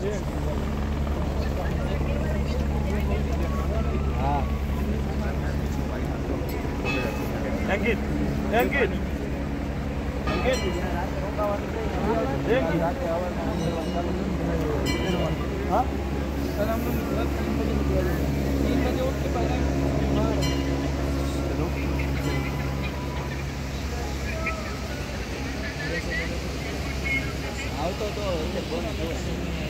bagi Alif. Ani cem dia dia tak ani cem. Cem dia kita. Agar ada auto. तुला तसं ठेवलं मी मला ते आशय गेला आहे कोण असं कोण केला त्याला हे करा Dua mina bonggur terus tadi ada. Nanti direct. Ah. Engin, Engin, Engin, Engin. Hah? तर